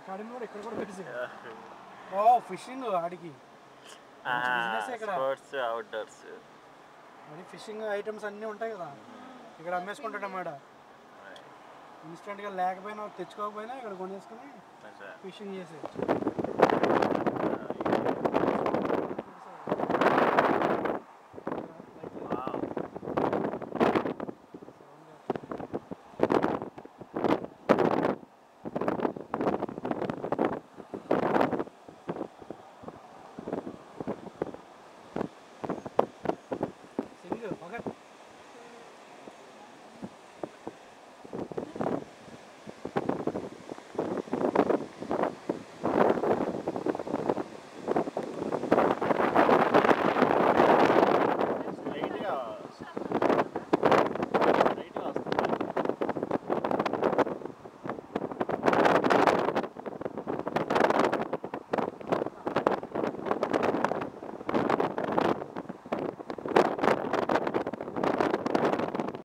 ఇక్కడ కూడా పెట్టేసాడు ఓ ఫిషింగ్ ఆడికి. ఇక్కడ. స్పోర్ట్స్ అవుట్డోర్స్ మరి ఫిషింగ్ ఐటమ్స్ అన్నీ ఉంటాయి కదా. ఇక్కడ అమ్మేసుకుంటాడు అన్నమాట ఇన్స్టెంట్గా లేకపోయినా తెచ్చుకోకపోయినా ఇక్కడ కొనేసుకుని ఫిషింగ్ చేసేది